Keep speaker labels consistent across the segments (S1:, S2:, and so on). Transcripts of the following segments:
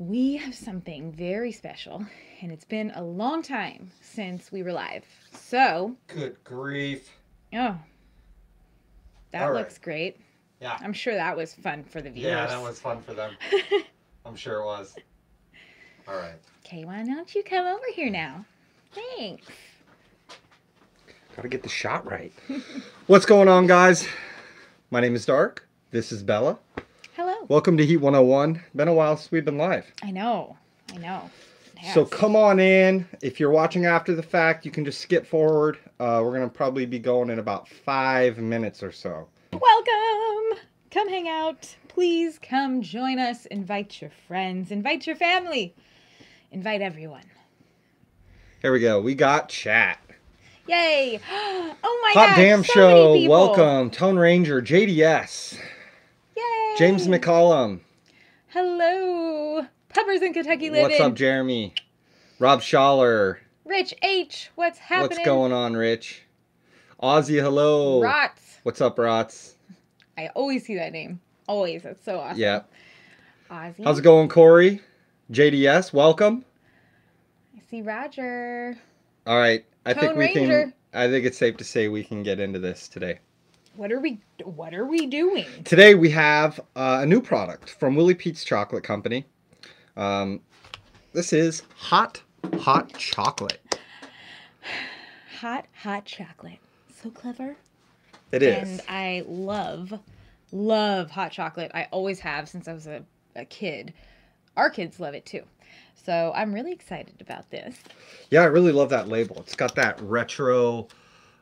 S1: we have something very special, and it's been a long time since we were live. So,
S2: Good grief.
S1: oh, that
S2: All right.
S1: looks great.
S2: Yeah.
S1: I'm sure that was fun for the viewers.
S2: Yeah, that was fun for them. I'm sure it was. All right.
S1: Okay, why don't you come over here now? Thanks.
S2: Gotta get the shot right. What's going on, guys? My name is Dark. This is Bella. Welcome to Heat 101. Been a while since we've been live.
S1: I know. I know.
S2: So come on in. If you're watching after the fact, you can just skip forward. Uh, we're gonna probably be going in about five minutes or so.
S1: Welcome. Come hang out. Please come join us. Invite your friends. Invite your family. Invite everyone.
S2: Here we go. We got chat.
S1: Yay! Oh my
S2: God.
S1: Hot
S2: damn
S1: so
S2: show. Welcome, Tone Ranger, JDS! James McCollum.
S1: Hello. Puppers in Kentucky living.
S2: What's up, Jeremy? Rob Schaller.
S1: Rich H. What's happening?
S2: What's going on, Rich? Ozzy, hello.
S1: Rots.
S2: What's up, Rots?
S1: I always see that name. Always. That's so awesome.
S2: Yeah.
S1: Ozzy.
S2: How's it going, Corey? JDS, welcome.
S1: I see Roger.
S2: All right. I think we
S1: Ranger.
S2: can. I think it's safe to say we can get into this today.
S1: What are we? What are we doing?
S2: Today we have uh, a new product from Willy Pete's Chocolate Company. Um, this is hot, hot chocolate.
S1: Hot, hot chocolate. So clever.
S2: It is.
S1: And I love, love hot chocolate. I always have since I was a, a kid. Our kids love it too. So I'm really excited about this.
S2: Yeah, I really love that label. It's got that retro,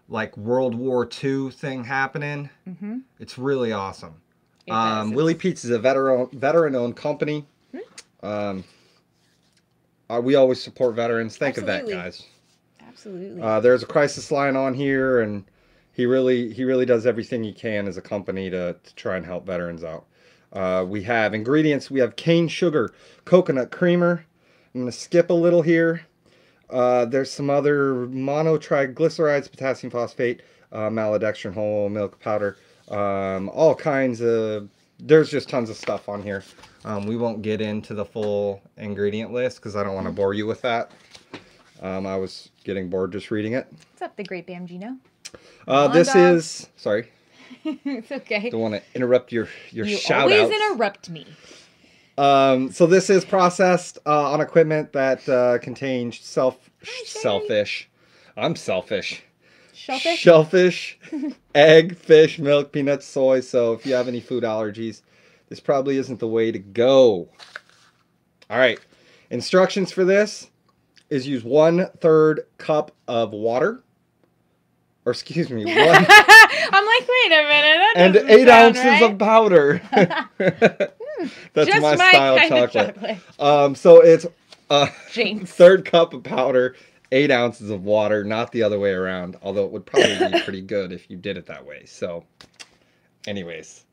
S2: like World War II thing happening.
S1: Mm-hmm.
S2: It's really awesome.
S1: It
S2: Um. Willy Pete's is a veteran veteran owned company.
S1: Hmm.
S2: Um, uh, we always support veterans. Think of that, guys.
S1: Absolutely.
S2: Uh, there's a crisis line on here, and he really he really does everything he can as a company to, to try and help veterans out. Uh, we have ingredients. We have cane sugar, coconut creamer. I'm gonna skip a little here. Uh, there's some other monotriglycerides, potassium phosphate, uh, maltodextrin whole milk powder, um, all kinds of. There's just tons of stuff on here. Um, we won't get into the full ingredient list because I don't want to bore you with that. Um, I was getting bored just reading it.
S1: What's up, the great Bambino?
S2: Uh, this
S1: dog.
S2: is sorry.
S1: it's okay.
S2: Don't want to interrupt your your
S1: you
S2: shout
S1: always
S2: outs.
S1: interrupt me.
S2: Um, so this is processed uh, on equipment that uh, contains self selfish. I'm selfish.
S1: Shellfish.
S2: Shellfish, egg, fish, milk, peanuts, soy. So if you have any food allergies, this probably isn't the way to go. All right. Instructions for this is use one third cup of water. Or excuse me, one
S1: I'm like, wait a minute.
S2: And eight ounces
S1: right.
S2: of powder. That's
S1: Just
S2: my,
S1: my
S2: style chocolate.
S1: chocolate.
S2: Um, so it's a
S1: Jinx.
S2: third cup of powder, eight ounces of water, not the other way around. Although it would probably be pretty good if you did it that way. So, anyways,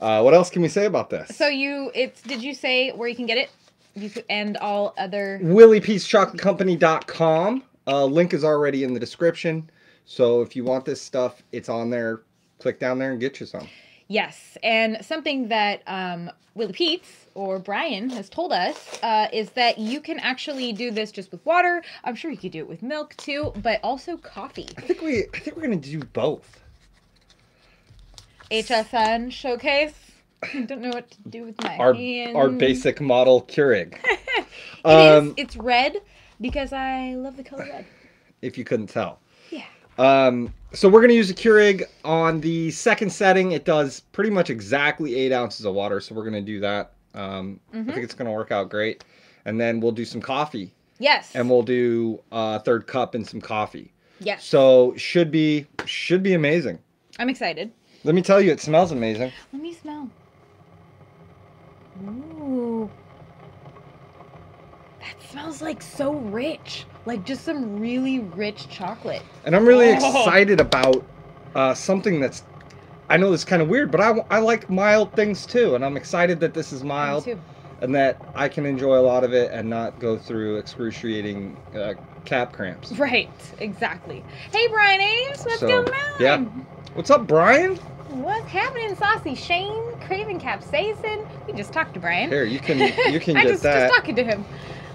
S2: uh, what else can we say about this?
S1: So you, it's. Did you say where you can get it? You could end all other.
S2: WillyPete'sChocolateCompany.com. Uh, link is already in the description. So if you want this stuff, it's on there. Click down there and get you some.
S1: Yes, and something that um, Willy Pete's or Brian has told us uh, is that you can actually do this just with water. I'm sure you could do it with milk too, but also coffee.
S2: I think we I think we're gonna do both.
S1: HSN showcase. I don't know what to do with my
S2: Our
S1: hands.
S2: our basic model Keurig.
S1: It is.
S2: um,
S1: It's red because I love the color red.
S2: if you couldn't tell. Um, so we're gonna use a Keurig on the second setting. It does pretty much exactly eight ounces of water, so we're gonna do that. Um, I
S1: Mhm.
S2: think it's gonna work out great. And then we'll do some coffee,
S1: Yes.
S2: and we'll do a third cup and some coffee.
S1: yes.
S2: So should be should be amazing.
S1: I'm excited.
S2: Let me tell you, it smells amazing.
S1: Let me smell. Ooh. That smells like so rich. Like just some really rich chocolate.
S2: And I'm really
S1: Oh.
S2: excited about uh, something that's. I know this is kind of weird, but I, I like mild things too, and I'm excited that this is
S1: Me
S2: mild.
S1: too.
S2: and that I can enjoy a lot of it and not go through excruciating uh, cap cramps.
S1: Right, exactly. Hey, Brian Ames, what's
S2: So,
S1: going on?
S2: yeah. What's up, Brian?
S1: What's happening, Saucy Shane? Craving capsaicin? We just talked to Brian.
S2: Here, you can you can
S1: I
S2: get
S1: just,
S2: that.
S1: just talking to him.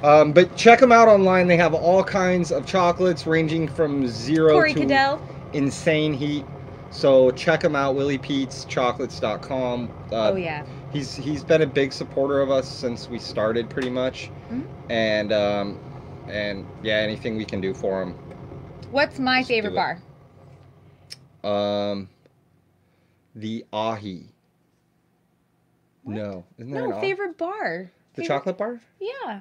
S2: Um, but check them out online. They have all kinds of chocolates ranging from zero
S1: Corey
S2: to
S1: Cadell.
S2: insane heat. So check them out, WillyPete'sChocolates.com. Uh,
S1: oh yeah.
S2: He's he's been a big supporter of us since we started, pretty much.
S1: Mhm.
S2: And um, and yeah, anything we can do for him.
S1: What's my
S2: Just
S1: favorite bar?
S2: Um, the ahi.
S1: What?
S2: No, isn't there
S1: No, favorite bar.
S2: The
S1: Favorite-
S2: chocolate bar?
S1: Yeah.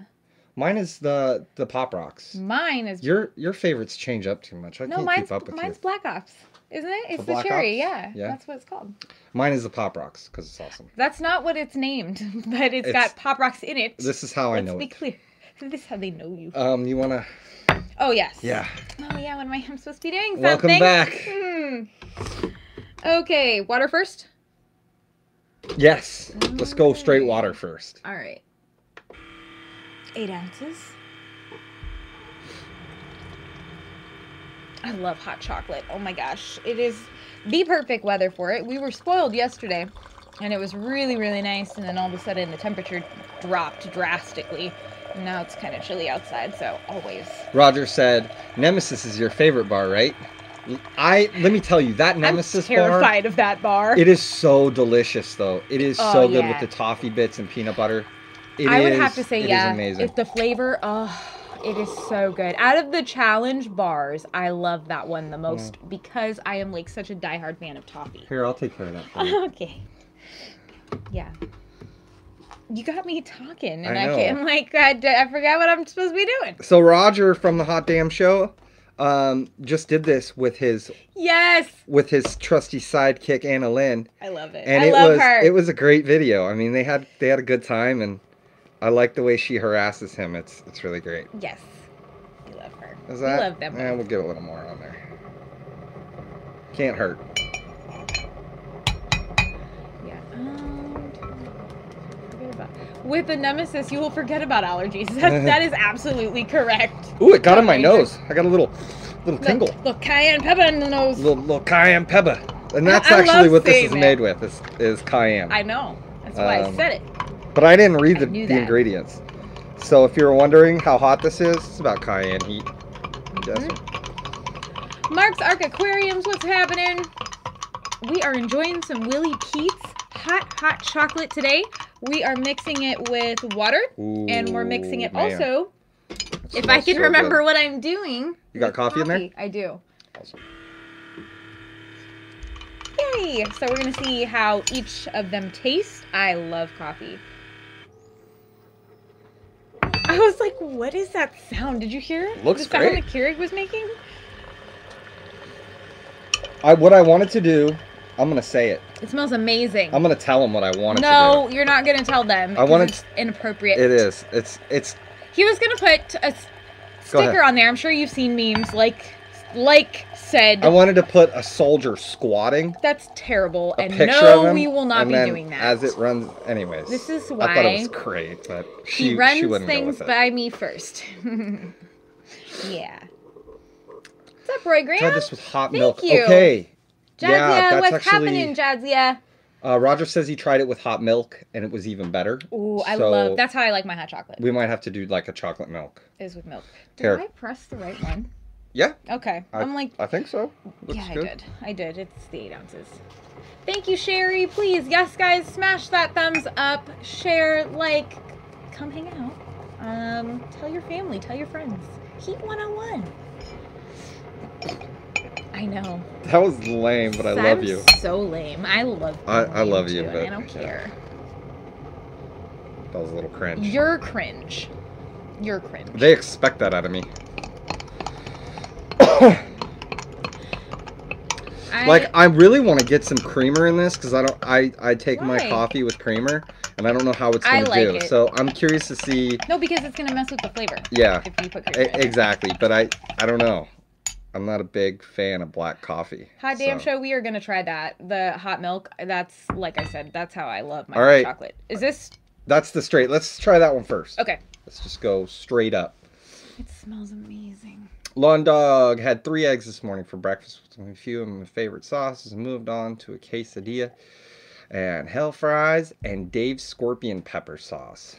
S2: Mine is the the Pop Rocks.
S1: Mine is
S2: Your your favorites change up too much. I
S1: no,
S2: can't
S1: mine's
S2: keep up with
S1: mine's
S2: you.
S1: Black Ops, isn't it? It's the,
S2: Black
S1: cherry. Yeah,
S2: Yeah.
S1: that's what it's called.
S2: Mine is the Pop Rocks because it's awesome.
S1: That's not what it's named, but it's
S2: It's-
S1: got pop rocks in it.
S2: This is how I know.
S1: Let's be
S2: it.
S1: clear. This is how they know you.
S2: Um, you wanna?
S1: Oh yes.
S2: Yeah.
S1: Oh yeah. What am I? I'm supposed to be doing
S2: Welcome
S1: something.
S2: back.
S1: Hmm. Okay. Water first.
S2: Yes. Let's go straight water first.
S1: All right. Eight ounces. I love hot chocolate. Oh my gosh. It is the perfect weather for it. We were spoiled yesterday and it was really, really nice. And then all of a sudden the temperature dropped drastically. And now it's kind of chilly outside. So always.
S2: Roger said, "Nemesis is your favorite bar, right?" I let me tell you that Nemesis
S1: I'm
S2: bar.
S1: terrified of that bar.
S2: It is so delicious, though. It is
S1: Oh,
S2: so good
S1: yeah.
S2: with the toffee bits and peanut butter. It
S1: I would have to say, yeah. If the flavor, oh, it is so good. Out of the challenge bars, I love that one the most
S2: Mm.
S1: because I am like such a diehard fan of toffee.
S2: Here, I'll take care of that.
S1: Okay. Yeah. You got me talking, and
S2: I
S1: I,
S2: know.
S1: can't, I'm like, I, I forgot what I'm supposed to be doing.
S2: so Roger from the Hot Damn Show, um, just did this with his
S1: Yes,
S2: with his trusty sidekick Anna Lynn,
S1: I love it.
S2: and
S1: I
S2: it
S1: love
S2: was
S1: her.
S2: it was a great video. I mean, they had they had a good time, and I like the way she harasses him. It's it's really great.
S1: yes, You love her.
S2: Is that?
S1: love them.
S2: Yeah, we'll get a little more on there. Can't hurt.
S1: Yeah. Um, forget about- With the nemesis, you will forget about allergies. That, that is absolutely correct.
S2: Ooh, it got in my nose. I got a little little tingle.
S1: Look, look, cayenne pepper in the nose.
S2: little little cayenne pepper. And that's
S1: I
S2: actually what this is made with. Is is cayenne.
S1: I know. That's why I
S2: Um,
S1: said it.
S2: But I didn't read the, the ingredients. So if you're wondering how hot this is, it's about cayenne heat. Yes.
S1: Mm-hmm. Mark's Arc Aquariums, what's happening? We are enjoying some Willy Pete's hot, hot chocolate today. We are mixing it with water and we're mixing it
S2: man.
S1: also.
S2: That
S1: If I can
S2: so
S1: remember
S2: good.
S1: what I'm doing.
S2: You got
S1: with
S2: coffee in there?
S1: I do.
S2: Awesome.
S1: Yay! So we're gonna see how each of them taste. I love coffee. I was like, what is that sound? Did you hear it?
S2: Looks
S1: the sound
S2: great.
S1: that Keurig was making?
S2: I what I wanted to do, I'm gonna say it.
S1: It smells amazing.
S2: I'm gonna tell them what I wanted
S1: no,
S2: to do.
S1: No, you're not gonna tell them.
S2: I wanted-
S1: it's inappropriate.
S2: It is. It's it's
S1: He was gonna put a sticker on there. I'm sure you've seen memes like, like said.
S2: I wanted to put a soldier squatting,
S1: That's terrible, and no,
S2: him,
S1: we will not be doing that.
S2: As it runs, anyways.
S1: This is why
S2: I thought it was great, but she
S1: he runs
S2: she
S1: things by me first. yeah. What's up, Roy Graham?
S2: Try this with hot
S1: Thank
S2: milk.
S1: you.
S2: Okay.
S1: Jadzia,
S2: yeah, that's
S1: what's
S2: actually-
S1: happening, Jadzia?
S2: Uh, Roger says he tried it with hot milk and it was even better.
S1: Ooh, I
S2: So,
S1: love. That's how I like my hot chocolate.
S2: We might have to do like a chocolate milk.
S1: Is with milk. Did
S2: Here.
S1: I press the right one?
S2: Yeah,
S1: Okay.
S2: I,
S1: I'm like,
S2: I think so. Looks
S1: yeah,
S2: good.
S1: I did. I did. It's the eight ounces. Thank you, Sherry. Please, yes, guys, smash that thumbs up, share, like, come hang out. Um, tell your family, tell your friends. Heat 101. I know.
S2: That was lame, but I love you.
S1: So lame. I love.
S2: I- I love you, but,
S1: I don't
S2: yeah.
S1: care.
S2: That was a little cringe.
S1: You're cringe. You're cringe.
S2: They expect that out of me.
S1: I,
S2: Like I really want to get some creamer in this because I don't. I I take my coffee with creamer, and I don't know how it's gonna
S1: like
S2: do.
S1: it.
S2: So I'm curious to see.
S1: no, because it's gonna mess with the flavor
S2: Yeah,
S1: if you put cream in it.
S2: exactly. But I I don't know. I'm not a big fan of black coffee.
S1: Hot damn
S2: so-
S1: show, we are gonna try that. The hot milk. That's like I said. That's how I love my
S2: right.
S1: chocolate. Is this
S2: That's the straight. Let's try that one first.
S1: okay?
S2: Let's just go straight up.
S1: It smells amazing.
S2: Lawn Dog had three eggs this morning for breakfast with a few of my favorite sauces and moved on to a quesadilla and hell fries and Dave's scorpion pepper sauce.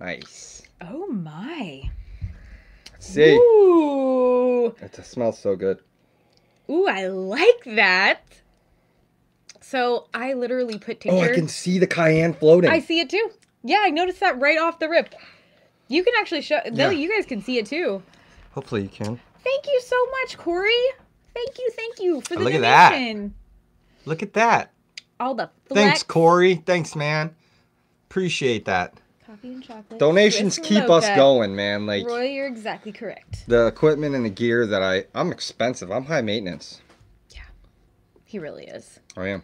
S2: Nice.
S1: Oh my.
S2: See.
S1: Ooh.
S2: It smells so good.
S1: Ooh, I like that. So I literally put
S2: Oh. I can see the cayenne floating.
S1: I see it too. Yeah, I noticed that right off the rip. You can actually show.
S2: Yeah.
S1: No, you guys can see it too.
S2: Hopefully you can.
S1: Thank you so much, Corey. Thank you, thank you for oh, the
S2: Look at that. Look at that.
S1: All the
S2: Thanks. Corey. Thanks, man. Appreciate that.
S1: Coffee and chocolate.
S2: Donations
S1: Swiss
S2: keep us going, man. Like
S1: Roy, you're exactly correct.
S2: the equipment and the gear that I I'm expensive. I'm high maintenance. Yeah.
S1: He really is.
S2: I am.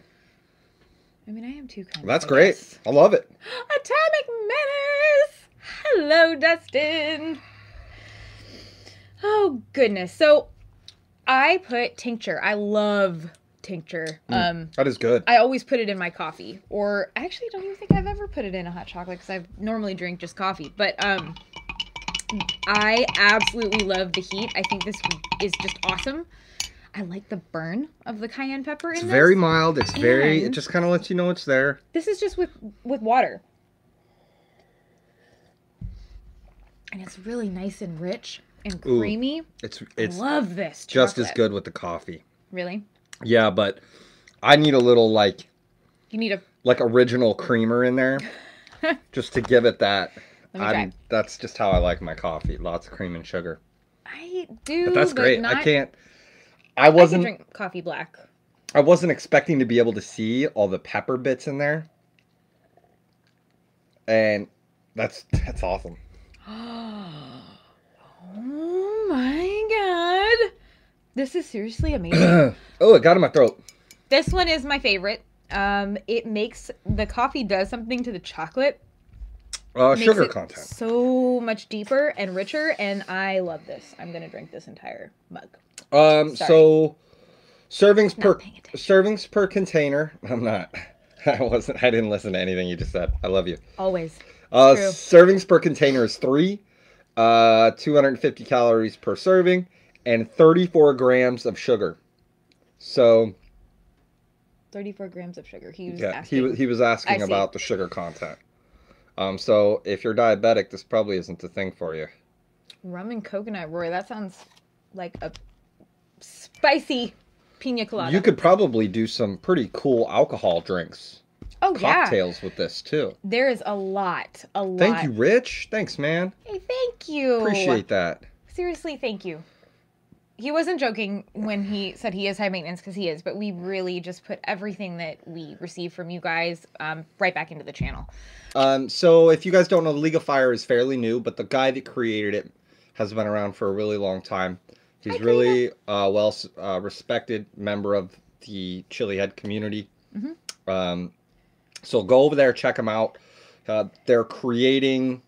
S1: I mean, I am too kind.
S2: That's great. I love it.
S1: Atomic Menace. Hello, Dustin. Oh goodness. So I put tincture. I love tincture.
S2: Mm.
S1: Um
S2: That is good.
S1: I always put it in my coffee. Or I actually don't even think I've ever put it in a hot chocolate because I normally drink just coffee. But um I absolutely love the heat. I think this is just awesome. I like the burn of the cayenne pepper in
S2: It's
S1: this.
S2: very mild. It's very. It just kind of lets you know it's there.
S1: This is just with with water. And it's really nice and rich and
S2: Ooh,
S1: creamy.
S2: It's
S1: I
S2: it's
S1: love this.
S2: just as good with the coffee.
S1: Really?
S2: Yeah, but I need a little like
S1: You need a
S2: like original creamer in there, just to give it that.
S1: Let me try.
S2: I'm, that's just how I like my coffee. Lots of cream and sugar.
S1: I do
S2: But that's great.
S1: Not,
S2: I can't. I
S1: I
S2: wasn't.
S1: drink coffee black.
S2: I wasn't expecting to be able to see all the pepper bits in there, and that's that's awesome.
S1: Oh my god. This is seriously amazing.
S2: oh, it got in my throat.
S1: this one is my favorite. Um it makes the coffee does something to the chocolate.
S2: Uh,
S1: makes
S2: sugar
S1: it
S2: content.
S1: so much deeper and richer and I love this. I'm going to drink this entire mug.
S2: Um,
S1: Sorry.
S2: so servings per servings per container. I'm not. I wasn't. I didn't listen to anything you just said. I love you.
S1: Always.
S2: Uh, servings per container is three. Uh, 250 calories per serving, and 34 grams of sugar. So
S1: 34 grams of sugar. He was
S2: yeah,
S1: asking.
S2: he he was
S1: I
S2: asking
S1: see.
S2: about the sugar content. Um, so if you're diabetic, this probably isn't the thing for you.
S1: Rum and coconut, Roy. That sounds like a spicy pina colada.
S2: You could probably do some pretty cool alcohol drinks,
S1: oh, yeah.
S2: cocktails with this too.
S1: There is a lot. A lot.
S2: Thank you, Rich. Thanks, man.
S1: Hey, thank you.
S2: Appreciate that.
S1: Seriously, thank you. He wasn't joking when he said he is high maintenance because he is, but we really just put everything that we receive from you guys um, right back into the channel.
S2: Um, so if you guys don't know, the League of Fire is fairly new, but the guy that created it has been around for a really long time. He's
S1: Hi,
S2: really uh, well uh, respected member of the chili head community.
S1: Mhm.
S2: Um, so go over there, check them out. Uh, they're creating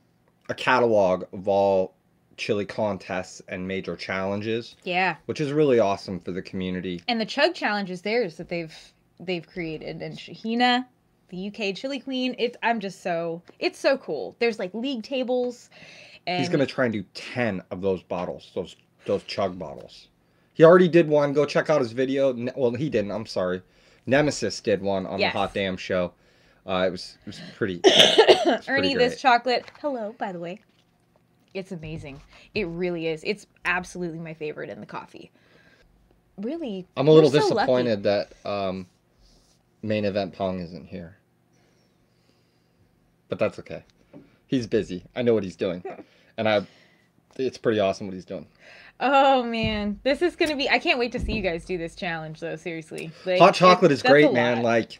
S2: a catalog of all chili contests and major challenges,
S1: Yeah.
S2: which is really awesome for the community.
S1: and the chug challenge is theirs that they've they've created and shahina the uk chili queen it's i'm just so it's so cool there's like league tables and
S2: He's gonna try and do ten of those bottles, those those chug bottles. He already did one. Go check out his video. Well, he didn't. I'm sorry. Nemesis did one on
S1: Yes.
S2: the Hot Damn Show. Uh, it was it was pretty. it's
S1: ernie
S2: pretty
S1: this chocolate hello by the way it's amazing it really is it's absolutely my favorite in the coffee really
S2: I'm a little
S1: so lucky.
S2: disappointed that um, main event Pong isn't here, but that's okay. He's busy. I know what he's doing, and I. It's pretty awesome what he's doing.
S1: oh man this is gonna be i can't wait to see you guys do this challenge though seriously Like,
S2: Hot chocolate is great, man.
S1: lot.
S2: Like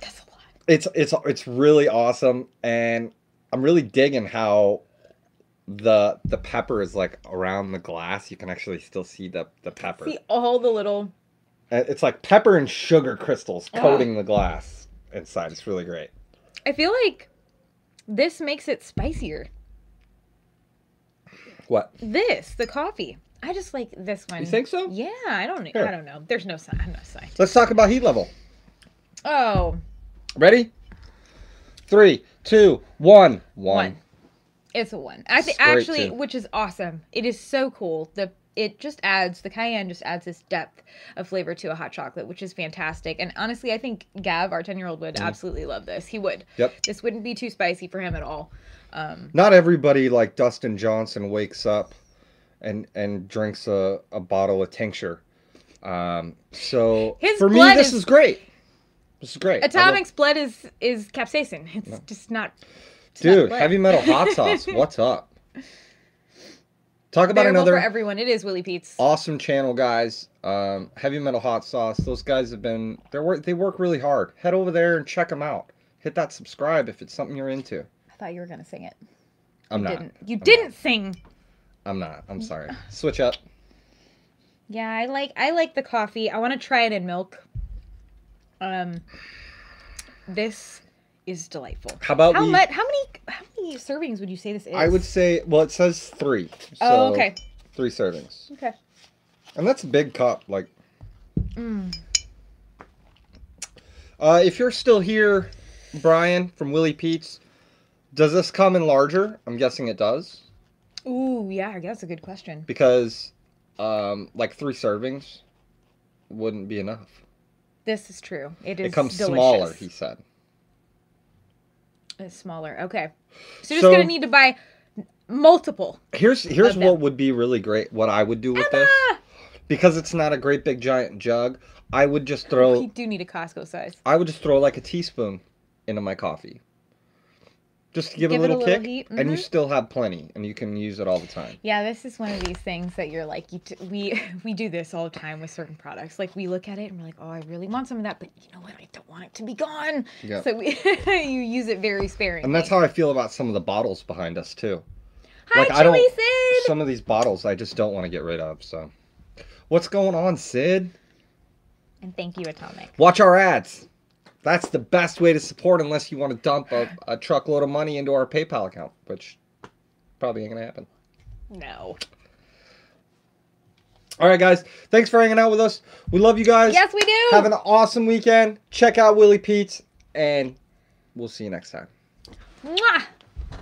S1: that's a lot
S2: it's it's it's really awesome and i'm really digging how the the pepper is like around the glass you can actually still see the the pepper
S1: see all the little
S2: uh, it's like pepper and sugar crystals coating the glass inside it's really great
S1: I feel like this makes it spicier.
S2: what
S1: This, the coffee. I just like this one.
S2: you think so
S1: Yeah, I don't.
S2: Here.
S1: I don't know. There's no sign. I'm no scientist.
S2: let's talk about heat level
S1: Oh,
S2: ready three two one one
S1: One. It's a one. I think actually,
S2: to-
S1: which is awesome. It is so cool. The it just adds the cayenne just adds this depth of flavor to a hot chocolate, which is fantastic. And honestly, I think Gav, our ten year old, would absolutely love this. He would.
S2: Yep.
S1: This wouldn't be too spicy for him at all. Um,
S2: Not everybody like Dustin Johnson wakes up and and drinks a, a bottle of tincture. Um, so for me, this
S1: is-
S2: is great. This is great.
S1: Atomic's blood is is capsaicin. It's just not. It's
S2: Dude, heavy metal hot sauce. What's up? Talk about another
S1: for everyone. It is Willy Pete's.
S2: awesome channel, guys. Um, heavy metal hot sauce. Those guys have been they work they work really hard. Head over there and check them out. Hit that subscribe if it's something you're into.
S1: I thought you were gonna sing it.
S2: I'm
S1: you
S2: not.
S1: didn't. You
S2: I'm not.
S1: didn't sing.
S2: I'm not. I'm sorry. Switch up.
S1: Yeah, I like I like the coffee. I want to try it in milk. Um, this is delightful.
S2: How about
S1: how
S2: we-
S1: much? How many? How many servings would you say this is?
S2: I would say well, it says three.
S1: Oh,
S2: so
S1: okay.
S2: Three servings,
S1: Okay.
S2: and that's a big cup. Like,
S1: Mm.
S2: uh, if you're still here, Brian from Willy Pete's, does this come in larger? I'm guessing it does
S1: Ooh, yeah. That's a good question.
S2: because, um, like three servings wouldn't be enough.
S1: This is true. It is.
S2: It comes
S1: delicious.
S2: smaller. He said.
S1: It's smaller. Okay. So you're
S2: So-
S1: just gonna need to buy multiple.
S2: Here's here's what would be really great. What I would do with this, because it's not a great big giant jug. I would just throw.
S1: You do need a Costco size.
S2: I would just throw like a teaspoon into my coffee. Just to give,
S1: Give
S2: it
S1: it
S2: a
S1: a
S2: little
S1: little
S2: kick,
S1: heat,
S2: and you
S1: mhm.
S2: still have plenty, and you can use it all the time.
S1: Yeah, this is one of these things that you're like, you t- we we do this all the time with certain products. Like we look at it and we're like, oh, I really want some of that, but you know what? I don't want it to be gone.
S2: Yeah.
S1: So we you use it very sparingly.
S2: And that's how I feel about some of the bottles behind us too.
S1: Hi,
S2: like, I don't-
S1: Sid.
S2: Some of these bottles I just don't want to get rid of. So, what's going on, Sid?
S1: And thank you, Atomic.
S2: Watch our ads. That's the best way to support, unless you want to dump a, a truckload of money into our PayPal account, which probably ain't gonna happen.
S1: No.
S2: All right, guys. Thanks for hanging out with us. We love you guys.
S1: Yes, we do.
S2: Have an awesome weekend. Check out Willy Pete's, and we'll see you next time.
S1: Mwah!